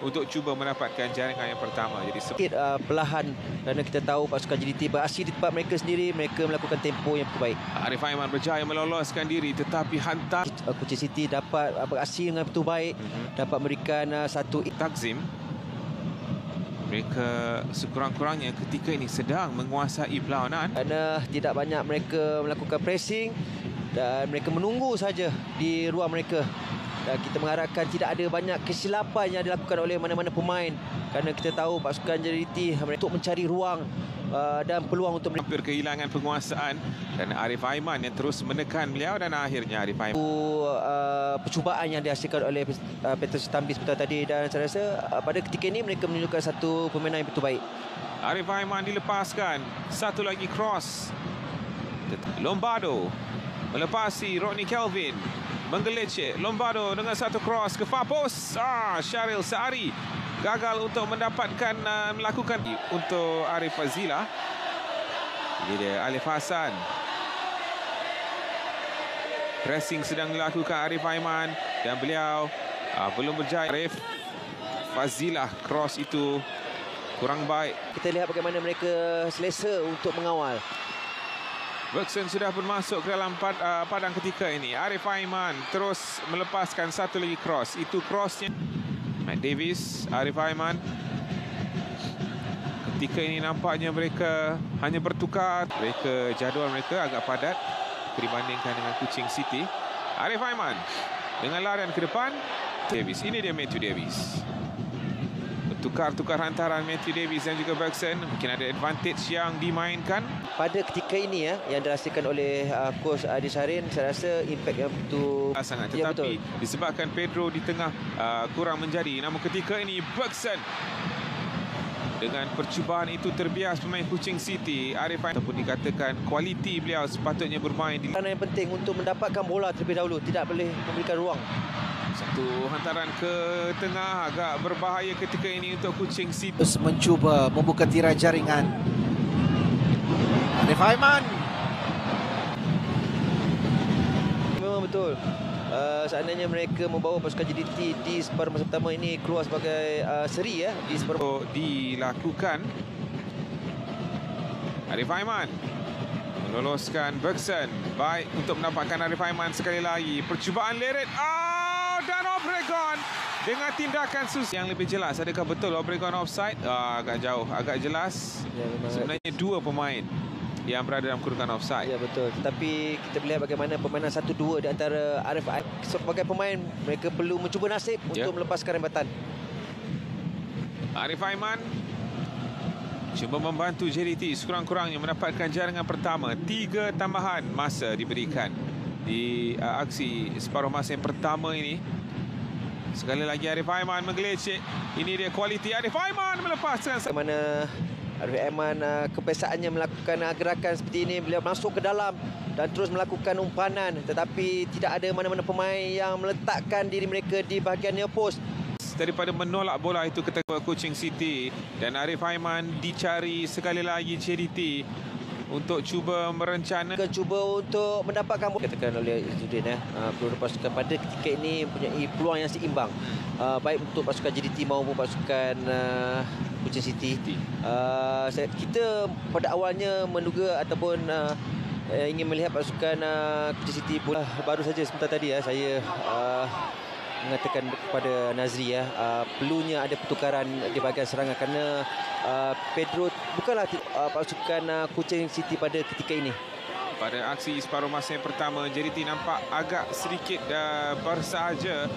untuk cuba mendapatkan jaringan yang pertama. Jadi sedikit uh, perlahan kerana kita tahu pasukan JDT beraksi di tempat mereka sendiri, mereka melakukan tempo yang terbaik. Arif Aiman berjaya meloloskan diri tetapi hantar uh, Kuching City dapat uh, beraksi dengan betul baik, uh-huh. dapat memberikan uh, satu takzim mereka sekurang-kurangnya ketika ini sedang menguasai perlawanan kerana tidak banyak mereka melakukan pressing dan mereka menunggu saja di ruang mereka dan kita mengharapkan tidak ada banyak kesilapan yang dilakukan oleh mana-mana pemain. Kerana kita tahu pasukan JDT untuk mencari ruang uh, dan peluang untuk hampir kehilangan penguasaan. Dan Arif Aiman yang terus menekan beliau dan akhirnya Arif Aiman uh, percubaan yang dihasilkan oleh uh, Petrus Tambis sebentar tadi. Dan saya rasa uh, pada ketika ini mereka menunjukkan satu permainan yang betul baik. Arif Aiman dilepaskan. Satu lagi cross. Lombardo melepasi Rodney Kelvin menggelecek Lombardo dengan satu cross ke far post ah Syaril Sehari gagal untuk mendapatkan uh, melakukan untuk Arif Fazila. Ini dia Alif Hasan. Pressing sedang dilakukan Arif Aiman dan beliau uh, belum berjaya. Arif Fazilah cross itu kurang baik. Kita lihat bagaimana mereka selesa untuk mengawal. Bergson sudah pun masuk ke dalam pad, uh, padang ketika ini. Arif Aiman terus melepaskan satu lagi cross. Itu crossnya. Matt Davis, Arif Aiman. Ketika ini nampaknya mereka hanya bertukar. Mereka jadual mereka agak padat dibandingkan dengan Kuching City. Arif Aiman dengan larian ke depan. Davis, ini dia Matthew Davis. Tukar-tukar hantaran Matthew Davis dan juga Bergson. Mungkin ada advantage yang dimainkan. Pada ketika ini ya, yang dirasakan oleh uh, coach Adi Sarin, saya rasa impact yang betul. Sangat. Ya, Tetapi ya, betul. disebabkan Pedro di tengah uh, kurang menjadi. Namun ketika ini Bergson dengan percubaan itu terbias pemain Kuching City Arif ataupun dikatakan kualiti beliau sepatutnya bermain di yang penting untuk mendapatkan bola terlebih dahulu tidak boleh memberikan ruang satu hantaran ke tengah agak berbahaya ketika ini untuk Kuching City. Terus mencuba membuka tirai jaringan. Arif Aiman. Memang betul. Uh, seandainya mereka membawa pasukan JDT di separuh masa pertama ini keluar sebagai uh, seri ya di separuh oh, dilakukan Arif Aiman meloloskan Bergson baik untuk mendapatkan Arif Aiman sekali lagi percubaan leret ah dan Obregon dengan tindakan sus yang lebih jelas. Adakah betul Obregon offside? Uh, agak jauh, agak jelas. Ya, Sebenarnya dua pemain yang berada dalam kedudukan offside. Ya betul. Tetapi kita melihat bagaimana permainan satu dua di antara Arif. Sebagai pemain, mereka perlu mencuba nasib ya. untuk melepaskan rembatan. Arif Aiman cuba membantu JDT sekurang-kurangnya mendapatkan jaringan pertama. Tiga tambahan masa diberikan di uh, aksi separuh masa yang pertama ini. Sekali lagi Arif Aiman menggelecek. Ini dia kualiti Arif Aiman melepaskan. Bagaimana Arif Aiman uh, kebiasaannya melakukan uh, gerakan seperti ini. Beliau masuk ke dalam dan terus melakukan umpanan. Tetapi tidak ada mana-mana pemain yang meletakkan diri mereka di bahagian near post. Daripada menolak bola itu ketika coaching City. Dan Arif Aiman dicari sekali lagi JDT untuk cuba merencana? Kita cuba untuk mendapatkan katakan oleh Izzuddin ya uh, perlu pasukan pada ketika ini mempunyai peluang yang seimbang. Uh, baik untuk pasukan JDT maupun pasukan uh, Kuching City. Uh, kita pada awalnya menduga ataupun uh, ingin melihat pasukan uh, Kuching City uh, baru saja sebentar tadi ya saya uh, mengatakan kepada Nazri ya uh, perlunya ada pertukaran di bahagian serangan kerana uh, Pedro bukanlah uh, pasukan uh, Kuching City pada ketika ini? Pada aksi separuh masa yang pertama JDT nampak agak sedikit uh, bersahaja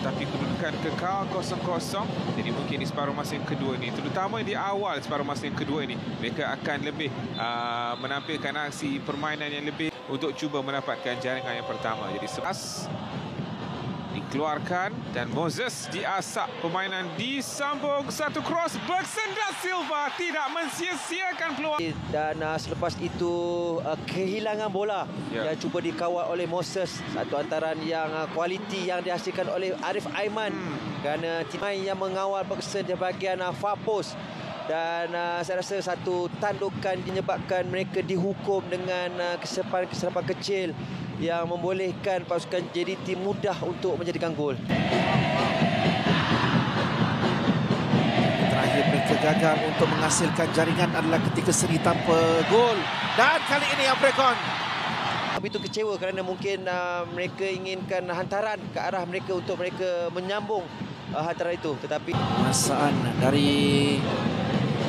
tapi kedudukan kekal kosong-kosong jadi mungkin di separuh masa yang kedua ini terutama di awal separuh masa yang kedua ini mereka akan lebih uh, menampilkan aksi permainan yang lebih untuk cuba mendapatkan jaringan yang pertama. Jadi sepas dikeluarkan dan Moses diasak permainan disambung satu cross. Bergson da Silva tidak mensia-siakan peluang. Dan uh, selepas itu uh, kehilangan bola yeah. yang cuba dikawal oleh Moses. Satu antaran yang uh, kualiti yang dihasilkan oleh Arif Aiman. Hmm. kerana tim yang mengawal Bergson di bahagian uh, far post dan uh, saya rasa satu tandukan menyebabkan mereka dihukum dengan uh, kesilapan-kesilapan kecil yang membolehkan pasukan JDT mudah untuk menjadikan gol. gagal untuk menghasilkan jaringan adalah ketika seri tanpa gol. Dan kali ini Abrekon Begitu kecewa kerana mungkin uh, mereka inginkan hantaran ke arah mereka untuk mereka menyambung uh, hantaran itu. Tetapi Masaan dari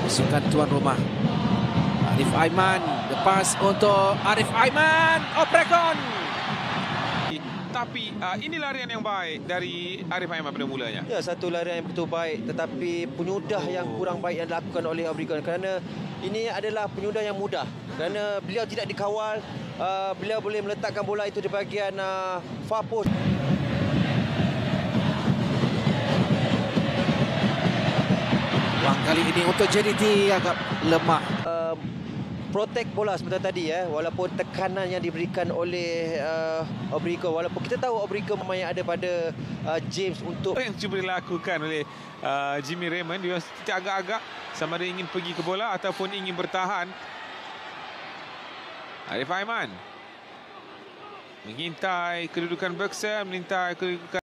pasukan tuan rumah. Arif Aiman lepas untuk Arif Aiman. Abrekon. Tapi uh, ini larian yang baik dari Arif Aiman pada mulanya. Ya, satu larian yang betul baik tetapi penyudah yang kurang baik yang dilakukan oleh Obrigon kerana ini adalah penyudah yang mudah kerana beliau tidak dikawal uh, beliau boleh meletakkan bola itu di bahagian uh, far post Wang kali ini untuk JDT agak lemah. uh, protect bola sebentar tadi ya walaupun tekanan yang diberikan oleh uh, Obrigon walaupun kita tahu Obrigon memang yang ada pada uh, James untuk yang cuba dilakukan oleh uh, Jimmy Raymond dia agak-agak sama ada ingin pergi ke bola ataupun ingin bertahan. Arif Aiman mengintai kedudukan Berkshire, mengintai kedudukan